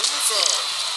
Order confirmed.